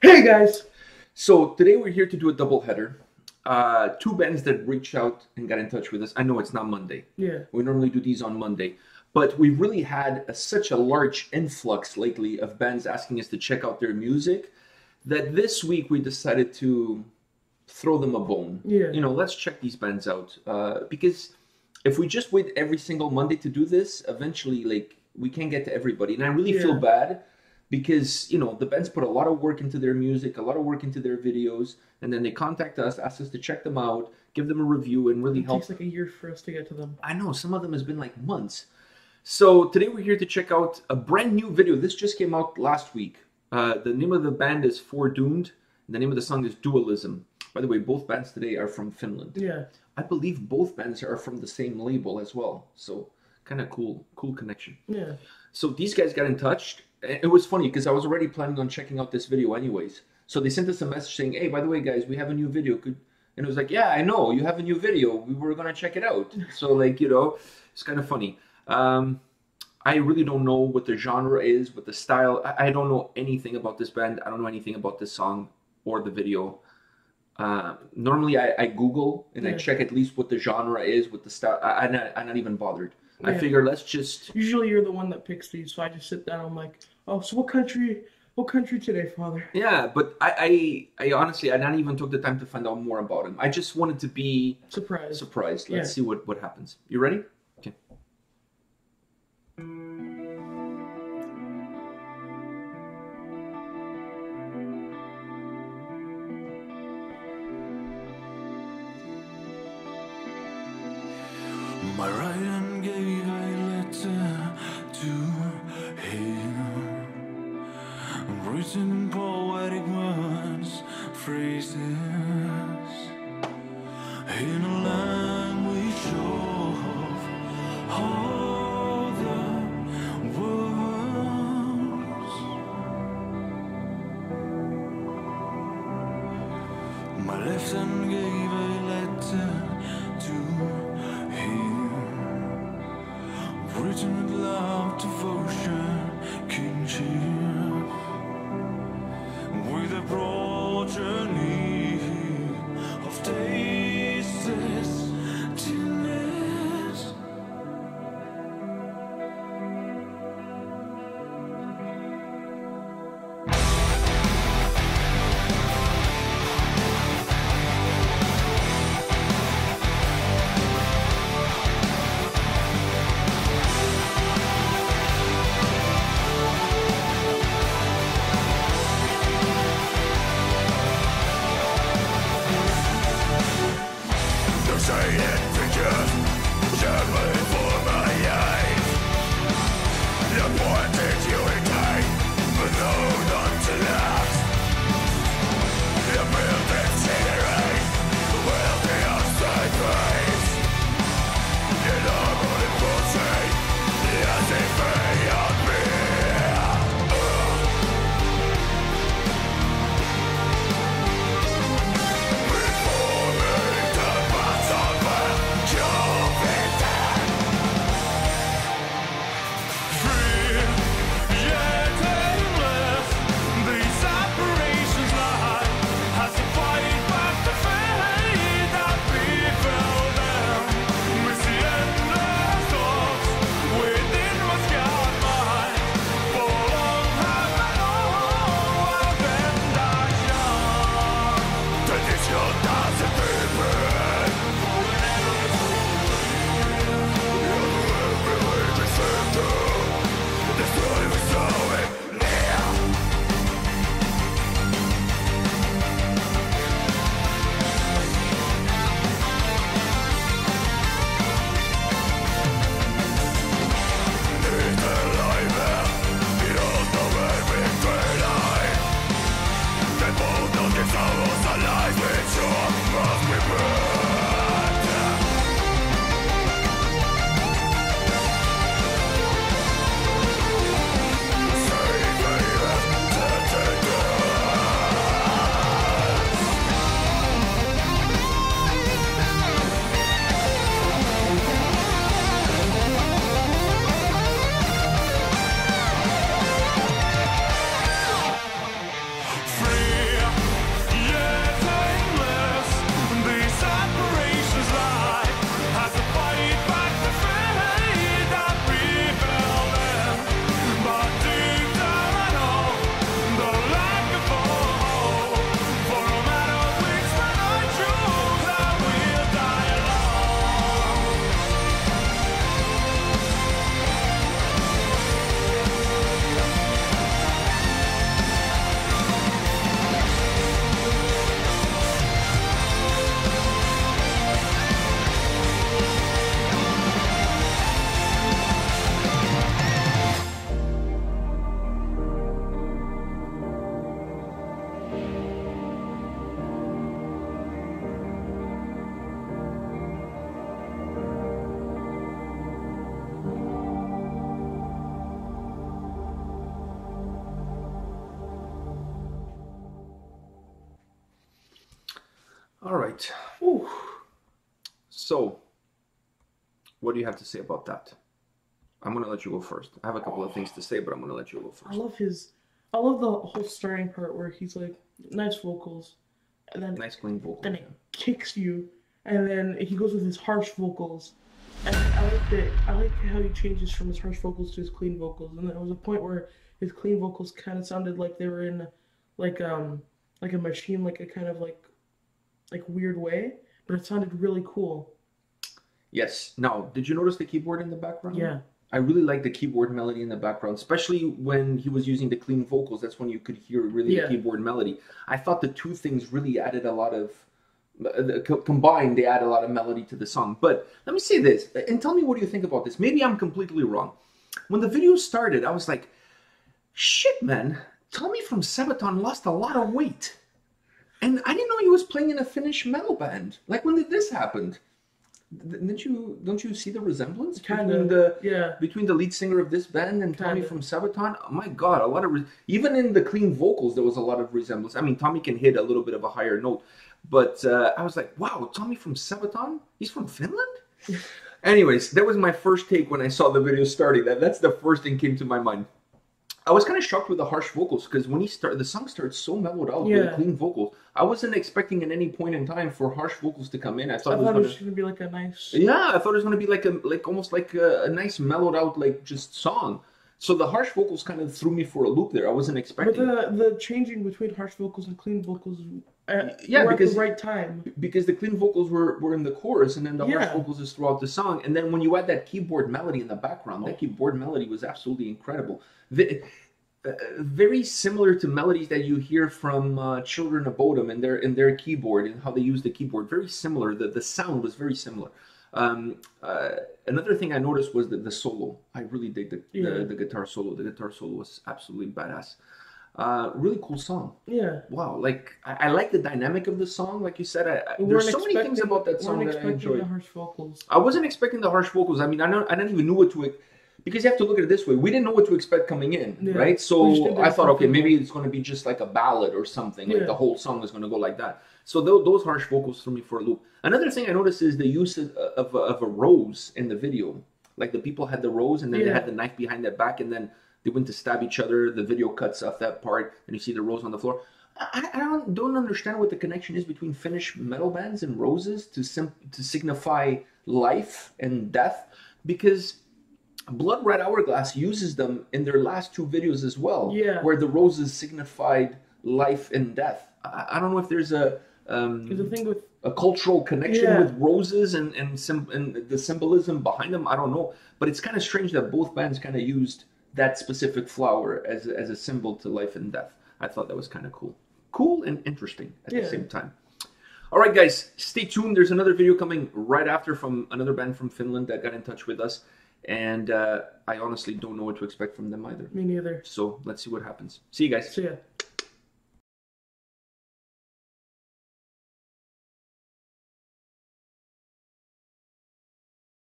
Hey guys! So today we're here to do a double header. Uh, two bands that reached out and got in touch with us. I know it's not Monday. Yeah. We normally do these on Monday, but we've really had a, such a large influx lately of bands asking us to check out their music that this week we decided to throw them a bone. Yeah. You know, let's check these bands out uh, because if we just wait every single Monday to do this, eventually, like we can't get to everybody, and I really feel bad because you know the bands put a lot of work into their music, a lot of work into their videos, and then they contact us, ask us to check them out, give them a review, and really It help takes like a year for us to get to them. I know some of them has been like months. So today we're here to check out a brand new video. This just came out last week. Uh, the name of the band is Foredoomed. And the name of the song is Dualism. By the way, both bands today are from Finland. Yeah. I believe both bands are from the same label as well. So kind of cool, cool connection. Yeah. So these guys got in touch. and It was funny because I was already planning on checking out this video anyways. So they sent us a message saying, "Hey, by the way, guys, we have a new video." Could and it was like, "Yeah, I know you have a new video. We were gonna check it out." So like you know, it's kind of funny. Um, I really don't know what the genre is, what the style. I, I don't know anything about this band. I don't know anything about this song or the video. Uh, normally, I, I Google and I check at least what the genre is, what the style. I, I'm, not, I'm not even bothered. I figure let's just Usually you're the one that picks these, so I just sit down. I'm like, oh, so what country? What country today, Father? Yeah, but I, I, I honestly, I not even took the time to find out more about him. I just wanted to be surprised. surprised. Let's Yeah. see what what happens. You ready? Poetic words, phrases, in a language of all the worlds. My left hand gave a letter to him, written with love, devotion, right. Ooh. So, what do you have to say about that? I'm gonna let you go first. I have a couple of things to say, but I'm gonna let you go first. I love his. I love the whole starting part where he's like nice vocals, and then Nice clean vocal. then it kicks you, and then he goes with his harsh vocals. And I like that. I like how he changes from his harsh vocals to his clean vocals. And there was a point where his clean vocals kind of sounded like they were in, like um, like a machine, like a kind of like, like weird way. But it sounded really cool. Yes. Now, did you notice the keyboard in the background? Yeah. I really like the keyboard melody in the background, especially when he was using the clean vocals. That's when you could hear really Yeah. the keyboard melody. I thought the two things really added a lot of. uh, co- Combined, they add a lot of melody to the song. But let me say this, and tell me what do you think about this. Maybe I'm completely wrong. When the video started, I was like, "Shit, man! Tommy from Sabaton lost a lot of weight." And I didn't know he was playing in a Finnish metal band. Like, when did this happen? Didn't you? Don't you see the resemblance Kind between of. the Yeah. between the lead singer of this band and Tommy from Sabaton? Oh my God, a lot of even in the clean vocals there was a lot of resemblance. I mean, Tommy can hit a little bit of a higher note, but uh, I was like, wow, Tommy from Sabaton? He's from Finland? Anyways, that was my first take when I saw the video starting. That that's the first thing came to my mind. I was kind of shocked with the harsh vocals because when he start, the song starts so mellowed out with Yeah. the clean vocals. I wasn't expecting at any point in time for harsh vocals to come in. I I thought, thought it was gonna, was gonna be like a nice. yeah, I thought it was gonna be like a like almost like a, a nice mellowed out like just song. So the harsh vocals kind of threw me for a loop there. I wasn't expecting. But the the changing between harsh vocals and clean vocals, uh, Yeah, because- at the right time. because the clean vocals were, were in the chorus and then the harsh vocals is throughout the song. And then when you add that keyboard melody in the background, that keyboard melody was absolutely incredible. The, uh, very similar to melodies that you hear from uh, Children of Bodom and their in their keyboard and how they use the keyboard. Very similar. The the sound was very similar. Um, uh, another thing I noticed was that the solo. I really dig the, Yeah. the the guitar solo. The guitar solo was absolutely badass. Uh, really cool song. Yeah. Wow, like I, I like the dynamic of the song. Like you said, I, I, there's so many things about that song that I enjoyed. the harsh vocals. I wasn't expecting the harsh vocals. I mean, I don't, I didn't even know what to because you have to look at it this way. We didn't know what to expect coming in, Yeah. right? So I thought, okay, maybe it's going to be just like a ballad or something. Like the whole song is going to go like that. So tho- those harsh vocals threw me for a loop. Another thing I noticed is the use of, of, of a rose in the video. Like the people had the rose and then they had the knife behind their back and then they went to stab each other. The video cuts off that part and you see the rose on the floor. I, I don't don't understand what the connection is between Finnish metal bands and roses to sim- to signify life and death because Blood Red Hourglass uses them in their last two videos as well, Yeah. where the roses signified life and death. I, I don't know if there's a um, the thing with a cultural connection Yeah. with roses and and, sim- and the symbolism behind them. I don't know, but it's kind of strange that both bands kind of used that specific flower as as a symbol to life and death. I thought that was kind of cool, cool and interesting at the same time. All right, guys, stay tuned. There's another video coming right after from another band from Finland that got in touch with us, and uh, I honestly don't know what to expect from them either. me neither. So let's see what happens. See you guys. So yeah.